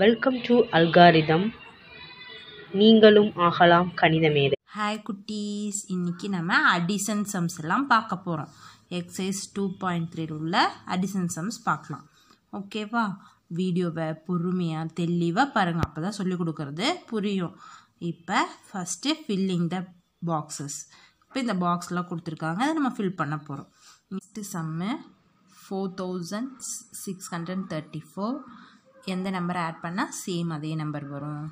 Welcome to algorithm நீங்களும் ஆகலாம் கணித மேதை ஹாய் குட்டீஸ். இன்னைக்கு நம்ம அடிசன் சம்ஸ் எல்லாம் பார்க்க போகிறோம் எக்ஸசைஸ் டூ பாயிண்ட் த்ரீ உள்ள அடிசன் சம்ஸ் பார்க்கலாம். ஓகேவா வீடியோவை பொறுமையாக தெளிவாக பாருங்கள் அப்போ தான் சொல்லிக் கொடுக்குறது புரியும். இப்போ ஃபஸ்ட்டு ஃபில்லிங் த பாக்ஸஸ் இப்போ இந்த பாக்ஸ்லாம் கொடுத்துருக்காங்க. அதை நம்ம ஃபில் பண்ண போகிறோம் next sum four thousand six hundred thirty four எந்த நம்பரை ஆட் பண்ணால் சேம் அதே நம்பர் வரும்.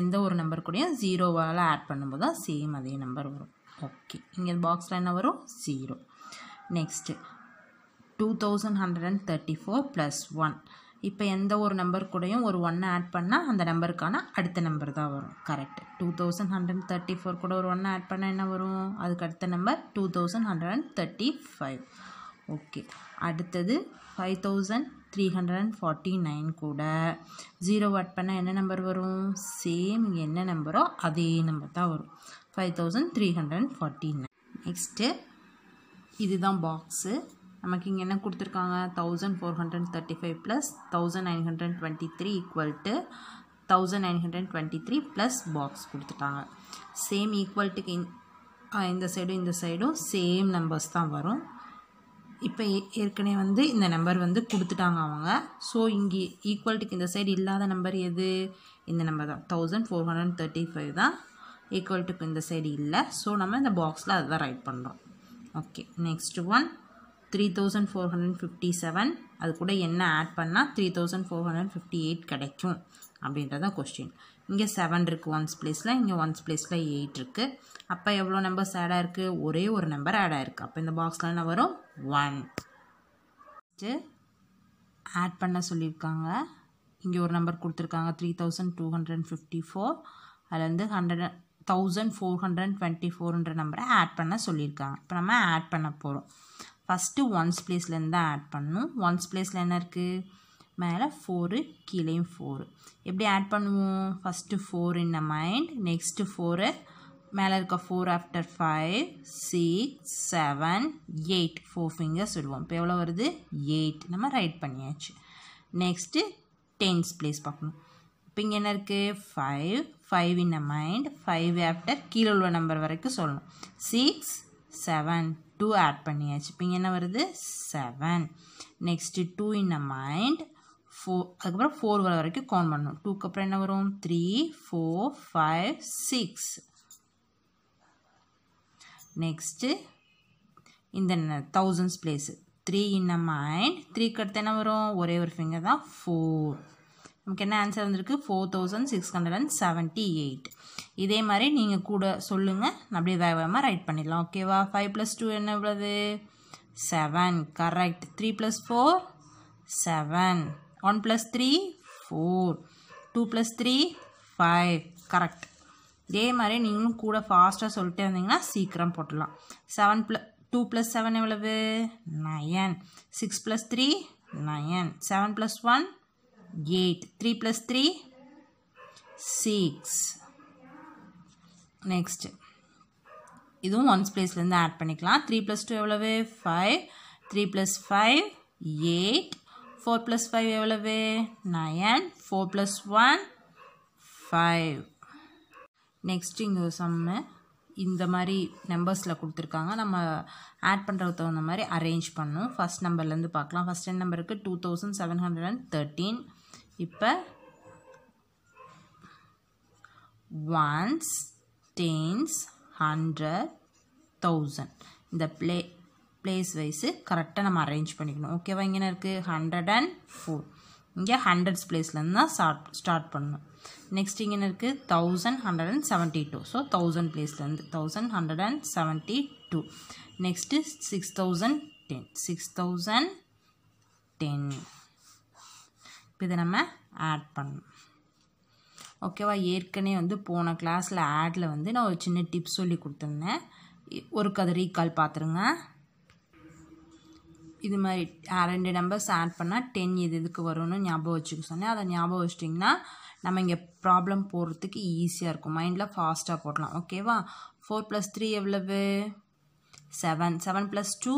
எந்த ஒரு நம்பர் கூடயும் ஜீரோவால் ஆட் பண்ணும்போது தான் சேம் அதே நம்பர் வரும். ஓகே இங்கே பாக்ஸில் என்ன வரும்? Zero next two thousand hundred and thirty four plus one இப்போ எந்த ஒரு நம்பர் கூடயும் ஒரு ஒன்னை ஆட் பண்ணால் அந்த நம்பருக்கான அடுத்த நம்பர் தான் வரும். Correct two thousand hundred thirty four கூட ஒரு ஒன்னை ஆட் பண்ணால் என்ன வரும்? அதுக்கு அடுத்த number two thousand hundred and thirty five okay அடுத்தது five thousand three hundred and forty nine கூட. ஜீரோ ஆட் பண்ணால் என்ன நம்பர் வரும்? சேம் என்ன நம்பரோ அதே நம்பர் தான் வரும். Five thousand three hundred and forty nine next இதுதான் பாக்ஸு நமக்கு இங்கே என்ன கொடுத்துருக்காங்க? Thousand four hundred thirty five plus thousand nine hundred twenty three equal to thousand nine hundred twenty three plus box கொடுத்துட்டாங்க சேம் ஈக்குவல்ட்டுக்கு இந்த சைடும் இந்த சைடும் சேம் நம்பர்ஸ் தான் வரும். இப்போ ஏற்கனவே வந்து இந்த நம்பர் வந்து கொடுத்துட்டாங்க அவங்க. ஸோ இங்கே ஈக்குவல்ட்டுக்கு இந்த சைடு இல்லாத நம்பர் எது? இந்த நம்பர் தான். Thousand four hundred thirty five தான் ஈக்குவல்ட்டுக்கு இந்த சைடு இல்லை. ஸோ நம்ம இந்த பாக்ஸில் அதுதான் ரைட் பண்ணுறோம் okay next one three thousand four hundred fifty seven அது கூட என்ன ஆட் பண்ணால் three thousand four hundred fifty eight கிடைக்கும் அப்படின்றதான் கொஸ்டின் இங்கே செவன் இருக்குது ஒன்ஸ் பிளேஸில் இங்கே ஒன்ஸ் பிளேஸில் எயிட் இருக்குது அப்போ எவ்வளோ நம்பர்ஸ் ஆட் ஆயிருக்கு? ஒரே ஒரு நம்பர் ஆட் ஆயிருக்கு. அப்போ இந்த பாக்ஸில் என்ன வரும்? ஒன் ஆட் பண்ண சொல்லியிருக்காங்க. இங்கே ஒரு நம்பர் கொடுத்துருக்காங்க. Three thousand two hundred fifty four அதில் வந்து hundred thousand four hundred twenty ஃபோர்ன்ற நம்பரை ஆட் பண்ண சொல்லியிருக்காங்க. இப்போ நம்ம ஆட் பண்ண போகிறோம் ஃபஸ்ட்டு ஒன்ஸ் பிளேஸ்லேருந்து தான் ஆட் பண்ணணும் ஒன்ஸ் பிளேஸில் என்ன இருக்குது மேலே ஃபோரு கீழேயும் ஃபோரு எப்படி ஆட் பண்ணுவோம்? First four in a mind next four மேலே இருக்க four after five six seven eight four fingers விடுவோம். இப்போ எவ்வளோ வருது? எயிட் நம்ம ரைட் பண்ணியாச்சு. நெக்ஸ்ட்டு டென்ஸ் பிளேஸ் பார்க்கணும். இப்போ இங்கே என்ன இருக்குது five five in a mind five after கீழே உள்ள நம்பர் வரைக்கும் சொல்லணும். சிக்ஸ் செவன் டூ ஆட் பண்ணியாச்சு. இப்போ இங்கே என்ன வருது? Seven next two in a mind four அதுக்கப்புறம் ஃபோர் வர வரைக்கும் கவுண்ட் பண்ணணும். டூக்கு அப்புறம் என்ன வரும்? Three four five six next இந்த thousands place three in a mind த்ரீக்கு அடுத்து என்ன வரும்? ஒரே ஒரு ஃபிங்கர் தான். ஃபோர் நமக்கு என்ன ஆன்சர் வந்திருக்கு? Four thousand six hundred and seventy eight இதே மாதிரி நீங்கள் கூட சொல்லுங்கள் அப்படியே வேக வேகமாக ரைட் பண்ணிடலாம். ஓகேவா ஃபைவ் ப்ளஸ் டூ என்ன எவ்வளவு seven correct three plus four seven one plus three four two plus three five correct இதே மாதிரி நீங்களும் கூட ஃபாஸ்ட்டாக சொல்லிட்டே வந்தீங்கன்னா சீக்கிரம் போட்டுடலாம். Seven plus two plus seven எவ்வளவு? Nine six plus three nine seven plus one eight three plus three six next இதுவும் ஒன்ஸ் பிளேஸ்லேருந்து ஆட் பண்ணிக்கலாம். த்ரீ ப்ளஸ் டூ எவ்வளவு? Five three plus five eight four plus five எவ்வளவு? Nine four plus one five next இங்கே சம்மு இந்த மாதிரி நம்பர்ஸில் கொடுத்துருக்காங்க. நம்ம ஆட் பண்ணுறதுக்கு தகுந்த மாதிரி அரேஞ்ச் பண்ணும். ஃபஸ்ட் நம்பர்லேருந்து பார்க்கலாம். ஃபஸ்ட் நம்பருக்கு two thousand seven hundred and thirteen இப்போ ஒன்ஸ் டென்ஸ் ஹண்ட்ரட் தௌசண்ட் இந்த ப்ளே பிளேஸ் வைஸு கரெக்டாக நம்ம அரேஞ்ச் பண்ணிக்கணும். ஓகேவா இங்கே இருக்குது ஹண்ட்ரட் அண்ட் ஃபோர் இங்கே ஹண்ட்ரட்ஸ் பிளேஸ்லேருந்து தான் ஸ்டார்ட் ஸ்டார்ட் பண்ணணும். நெக்ஸ்ட் இங்கே இருக்குது thousand hundred and seventy two so thousand பிளேஸ்லேருந்து thousand hundred and seventy two next six thousand ten six thousand ten இப்போ இதை நம்ம ஆட் பண்ணணும். ஓகேவா ஏற்கனவே வந்து போன கிளாஸில் ஆடில் வந்து நான் ஒரு சின்ன டிப்ஸ் சொல்லி கொடுத்துருந்தேன். ஒரு கதை ரீகால் பார்த்துருங்க இது மாதிரி ரெண்டு நம்பர்ஸ் ஆட் பண்ணால் டென் இது இதுக்கு வரும்னு ஞாபகம் வச்சுக்க சொன்னேன். அதை ஞாபகம் வச்சிட்டிங்கன்னா நம்ம இங்கே ப்ராப்ளம் போடுறதுக்கு ஈஸியாக இருக்கும். மைண்டில் ஃபாஸ்ட்டாக போடலாம். ஓகேவா ஃபோர் ப்ளஸ் த்ரீ எவ்வளவு? Seven seven plus two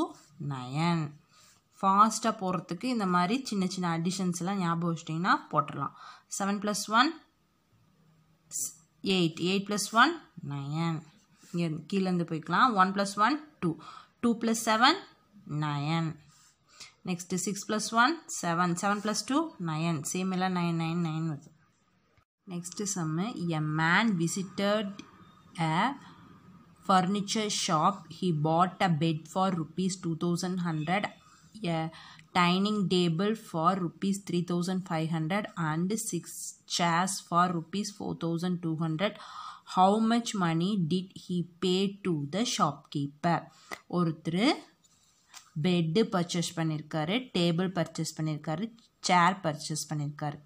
nine ஃபாஸ்ட்டாக போகிறதுக்கு இந்த மாதிரி சின்ன சின்ன அடிஷன்ஸ் எல்லாம் ஞாபகம் வச்சிட்டிங்கன்னா போட்டுடலாம். Seven plus one eight eight plus one nine இங்கே கீழேருந்து போய்க்கலாம். One plus one two two plus seven nine next six plus one seven seven plus two nine same எல்லாம் நைன் நைன் நைன் வருது next sum a man visited a furniture shop he bought a bed for rupees 2100 a dining table for rupees 3500 and six chairs for rupees 4200 how much money did he pay to the shopkeeper ஒருத்தர் Bed purchase பண்ணியிருக்காரு table purchase பண்ணியிருக்காரு chair purchase பண்ணியிருக்காரு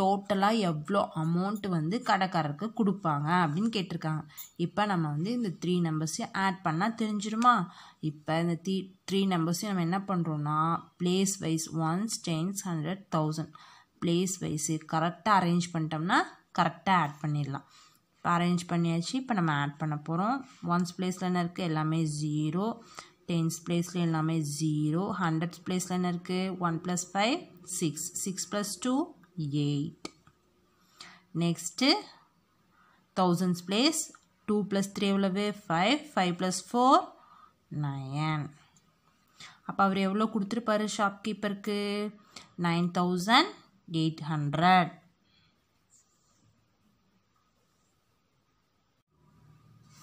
டோட்டலாக எவ்வளோ amount வந்து கடைக்காரருக்கு கொடுப்பாங்க அப்படின்னு கேட்டிருக்காங்க. இப்போ நம்ம வந்து இந்த த்ரீ நம்பர்ஸையும் ஆட் பண்ணால் தெரிஞ்சிருமா? இப்போ இந்த த்ரீ த்ரீ நம்பர்ஸையும் நம்ம என்ன பண்ணுறோன்னா place wise ones tens hundred thousand place wise கரெக்டாக அரேஞ்ச் பண்ணிட்டோம்னா கரெக்டாக ஆட் பண்ணிடலாம். இப்போ அரேஞ்ச் பண்ணியாச்சு இப்போ நம்ம ஆட் பண்ண போகிறோம் ஒன்ஸ் பிளேஸில் என்ன இருக்குது எல்லாமே ஜீரோ டென்ஸ் பிளேஸில் எல்லாமே ஜீரோ ஹண்ட்ரட்ஸ் பிளேஸில் என்ன இருக்குது one plus five six six plus two eight next thousands place two plus three எவ்வளவு? Five five plus four nine அப்போ அவர் எவ்வளோ கொடுத்துருப்பாரு ஷாப்கீப்பருக்கு nine thousand eight hundred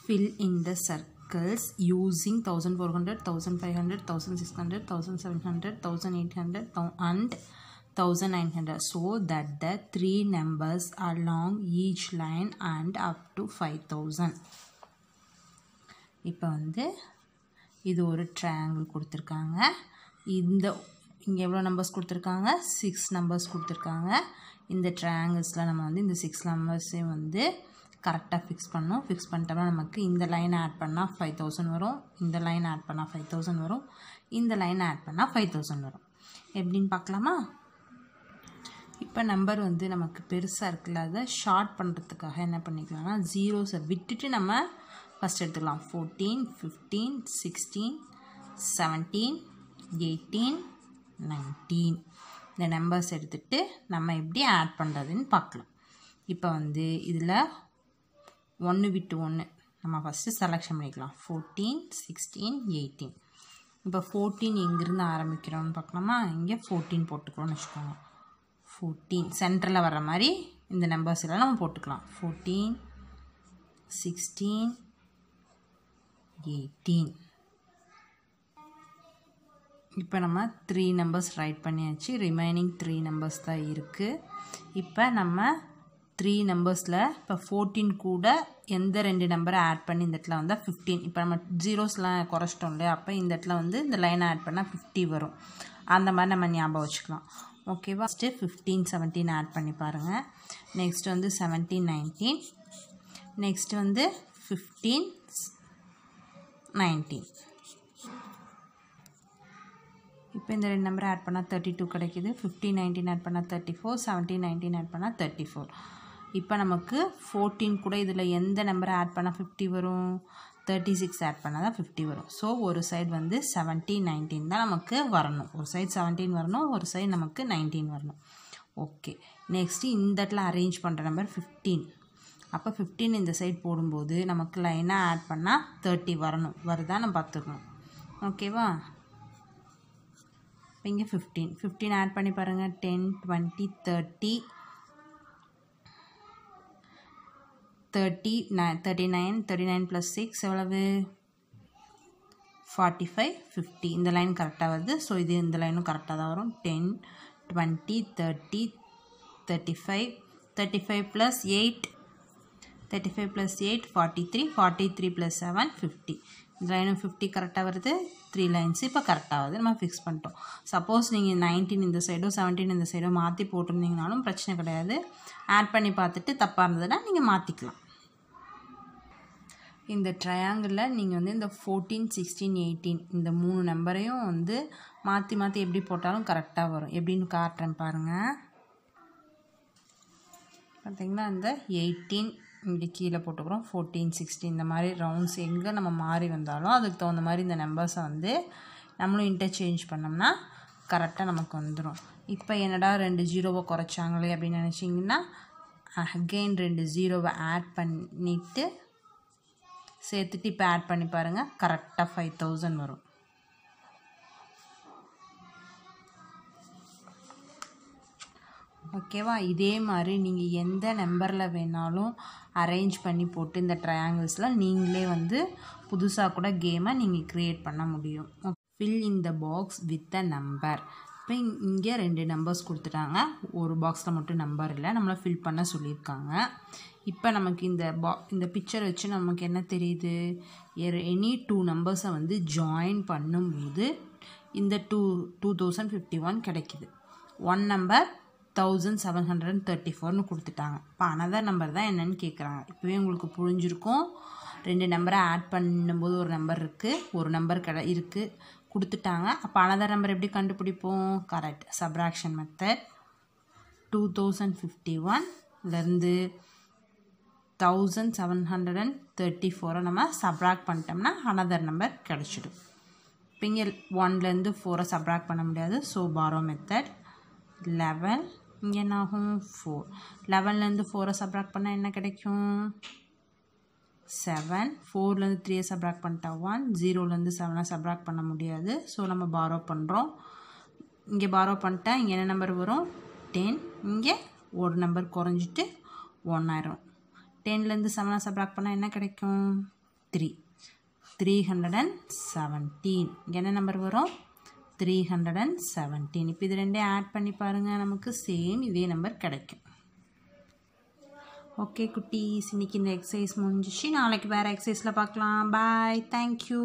fill in the circles using 1400 1500 1600 1700 1800 and 1900 so that the three numbers along each line and up to 5000 இப்போ வந்து இது ஒரு triangle கொடுத்துருக்காங்க. இந்த இங்கே எவ்வளோ நம்பர்ஸ் கொடுத்துருக்காங்க? சிக்ஸ் நம்பர்ஸ் கொடுத்துருக்காங்க. இந்த ட்ரையாங்கிள்ஸில் நம்ம வந்து இந்த சிக்ஸ் நம்பர்ஸையும் வந்து கரெக்டாக ஃபிக்ஸ் பண்ணோம் ஃபிக்ஸ் பண்ணிட்டோம்னா நமக்கு இந்த லைன் ஆட் பண்ணால் ஃபைவ் தௌசண்ட் வரும். இந்த லைன் ஆட் பண்ணால் ஃபைவ் தௌசண்ட் வரும். இந்த லைன் ஆட் பண்ணால் ஃபைவ் தௌசண்ட் வரும். எப்படின்னு பார்க்கலாமா? இப்போ நம்பர் வந்து நமக்கு பெருசாக இருக்குல்ல அதை ஷார்ட் பண்ணுறதுக்காக என்ன பண்ணிக்கலாம்னா ஜீரோஸை விட்டுட்டு நம்ம ஃபஸ்ட் எடுத்துக்கலாம். Fourteen fifteen sixteen seventeen eighteen nineteen இந்த நம்பர்ஸ் எடுத்துகிட்டு நம்ம எப்படி ஆட் பண்ணுறதுன்னு பார்க்கலாம். இப்போ வந்து இதில் ஒன்று விட்டு ஒன்று நம்ம ஃபஸ்ட்டு செலெக்ஷன் பண்ணிக்கலாம். ஃபோர்டீன் சிக்ஸ்டீன் எயிட்டீன் இப்போ ஃபோர்டீன் எங்கேருந்து ஆரம்பிக்கிறோம்னு பார்க்கலாமா? இங்கே ஃபோர்டீன் போட்டுக்கிறோம்னு வச்சுக்கோங்க. ஃபோர்டீன் சென்டரில் வர மாதிரி இந்த நம்பர்ஸ் எல்லாம் நம்ம போட்டுக்கலாம். ஃபோர்டீன் சிக்ஸ்டீன் எயிட்டீன் இப்போ நம்ம த்ரீ நம்பர்ஸ் ரைட் பண்ணியாச்சு. ரிமைனிங் த்ரீ நம்பர்ஸ் தான் இருக்குது இப்போ நம்ம த்ரீ நம்பர்ஸில் இப்போ ஃபோர்டீன் கூட எந்த ரெண்டு நம்பரை ஆட் பண்ணி இந்த இடத்துல வந்தால் ஃபிஃப்டீன் இப்போ நம்ம ஜீரோஸ்லாம் குறைச்சிட்டோம் இல்லையா? அப்போ இந்த இடத்துல வந்து இந்த லைனை ஆட் பண்ணால் ஃபிஃப்டி வரும். அந்த மாதிரி நம்ம ஞாபகம் வச்சுக்கலாம். ஓகேவா ஃபஸ்ட்டு ஃபிஃப்டீன் செவன்டீன் ஆட் பண்ணி பாருங்கள் நெக்ஸ்ட் வந்து செவன்டீன் நைன்டீன் நெக்ஸ்ட் வந்து ஃபிஃப்டீன் நைன்டீன் இப்போ இந்த ரெண்டு நம்பரை ஆட் பண்ணால் தேர்ட்டி டூ கிடைக்குது. ஃபிஃப்டீன் நைன்டீன் ஆட் பண்ணால் thirty four seventeen nineteen add பண்ணால் தேர்ட்டி ஃபோர் இப்போ நமக்கு ஃபோர்டீன் கூட இதில் எந்த நம்பரை ஆட் பண்ணால் ஃபிஃப்டி வரும்? தேர்ட்டி சிக்ஸ் ஆட் பண்ணால் தான் ஃபிஃப்டி வரும். ஸோ ஒரு சைடு வந்து செவன்டீன் நைன்டீன் தான் நமக்கு வரணும். ஒரு சைடு செவன்டீன் வரணும் ஒரு சைடு நமக்கு நைன்டீன் வரணும். ஓகே நெக்ஸ்ட்டு இந்த இடத்துல அரேஞ்ச் பண்ணுற நம்பர் ஃபிஃப்டீன் அப்போ ஃபிஃப்டீன் இந்த சைடு போடும்போது நமக்கு லைனாக ஆட் பண்ணால் தேர்ட்டி வரணும். வருதா? நம்ம பார்த்துக்கணும். ஓகேவா இப்போ இங்கே ஃபிஃப்டீன் ஃபிஃப்டீன் ஆட் பண்ணி பாருங்கள் ten twenty thirty thirty nine thirty nine thirty nine plus six எவ்வளவு? ஃபார்ட்டி ஃபைவ் ஃபிஃப்டி இந்த லைன் கரெக்டாக வருது. ஸோ இது இந்த லைனும் கரெக்டாக தான் வரும். Ten twenty thirty thirty five thirty five plus eight thirty five plus eight forty three forty three plus seven fifty இந்த லைனும் ஃபிஃப்டி கரெக்டாக வருது. த்ரீ லைன்ஸ் இப்போ கரெக்டாக வருது. நம்ம ஃபிக்ஸ் பண்ணிட்டோம். சப்போஸ் நீங்கள் நைன்டீன் இந்த சைடோ செவன்டீன் இந்த சைடோ மாற்றி போட்டிருந்தீங்கனாலும் பிரச்சனை கிடையாது. ஆட் பண்ணி பார்த்துட்டு தப்பாக இருந்ததுன்னா நீங்கள் மாற்றிக்கலாம் இந்த ட்ரையாங்கிளில் நீங்கள் வந்து இந்த ஃபோர்டீன் சிக்ஸ்டீன் எயிட்டீன் இந்த மூணு நம்பரையும் வந்து மாற்றி மாற்றி எப்படி போட்டாலும் கரெக்டாக வரும். எப்படின்னு காட்டுறேன் பாருங்கள் பார்த்தீங்கன்னா இந்த எயிட்டீன் இப்படி கீழே போட்டுக்கிறோம். ஃபோர்டீன் சிக்ஸ்டீன் இந்த மாதிரி ரவுண்ட்ஸ் எங்கே நம்ம மாறி வந்தாலும் அதுக்கு தகுந்த மாதிரி இந்த நம்பர்ஸை வந்து நம்மளும் இன்டர்சேஞ்ச் பண்ணோம்னா கரெக்டாக நமக்கு வந்துடும் இப்போ என்னடா ரெண்டு ஜீரோவை குறைச்சாங்களே அப்படின்னு நினச்சிங்கன்னா அகெயின் ரெண்டு ஜீரோவை ஆட் பண்ணிவிட்டு சேர்த்துட்டு இப்போ ஆட் பண்ணி பாருங்கள் கரெக்டாக ஃபைவ் தௌசண்ட் வரும். ஓகேவா இதே மாதிரி நீங்கள் எந்த நம்பரில் வேணாலும் அரேஞ்ச் பண்ணி போட்டு இந்த ட்ரையாங்கிள்ஸில் நீங்களே வந்து புதுசாக கூட கேமை நீங்கள் க்ரியேட் பண்ண முடியும். Fill in the box with a number இப்போ இங்கே ரெண்டு நம்பர்ஸ் கொடுத்துட்டாங்க. ஒரு பாக்ஸில் மட்டும் நம்பர் இல்லை. நம்மளை ஃபில் பண்ண சொல்லியிருக்காங்க. இப்போ நமக்கு இந்த பா இந்த பிக்சர் வச்சு நமக்கு என்ன தெரியுது? எனி டூ நம்பர்ஸை வந்து ஜாயின் பண்ணும்போது இந்த two two thousand fifty one கிடைக்கிது. One number thousand seven hundred and thirty ஃபோர்னு கொடுத்துட்டாங்க. இப்போ அனதர் நம்பர் தான் என்னன்னு கேட்குறாங்க இப்போவே உங்களுக்கு புரிஞ்சிருக்கும். ரெண்டு நம்பரை ஆட் பண்ணும்போது ஒரு நம்பர் இருக்குது ஒரு நம்பர் கிட இருக்குது கொடுத்துட்டாங்க. அப்போ அனதர் நம்பர் எப்படி கண்டுபிடிப்போம்? Correct subtraction method two thousand fifty ஒன்லேருந்து thousand seven hundred and thirty ஃபோரை நம்ம சப்ராக்ட் பண்ணிட்டோம்னா அனதர் நம்பர் கிடச்சிடும். இப்போ இங்கே ஒன்லேருந்து ஃபோரை சப்ராக்ட் பண்ண முடியாது. ஸோ பாரோ மெத்தட் லெவன் இங்கே என்ன ஆகும்? ஃபோர் லெவன்லேருந்து ஃபோரை சப்ராக்ட் பண்ணால் என்ன கிடைக்கும்? செவன் ஃபோர்லேருந்து த்ரீயை சப்ராக்ட் பண்ணிட்டா ஒன் ஜீரோலேருந்து செவனை சப்ராக்ட் பண்ண முடியாது. ஸோ நம்ம பாரோ பண்ணுறோம் இங்கே பாரோ பண்ணிட்டா இங்கே என்ன நம்பர் வரும்? டென் இங்கே ஒரு நம்பர் குறைஞ்சிட்டு ஒன்றாயிரம் டென்லேருந்து செவனை சப்ராக்ட் பண்ணால் என்ன கிடைக்கும்? Three three hundred and seventeen என்ன நம்பர் வரும்? த்ரீ ஹண்ட்ரட் அண்ட் செவன்டீன் இப்போ இது ரெண்டே ஆட் பண்ணி பாருங்கள் நமக்கு சேம் இதே நம்பர் கிடைக்கும். ஓகே குட்டீஸ் இன்றைக்கி இந்த எக்ஸசைஸ் முடிஞ்சிச்சு. நாளைக்கு வேறு எக்ஸசைஸில் பார்க்கலாம். Bye thank you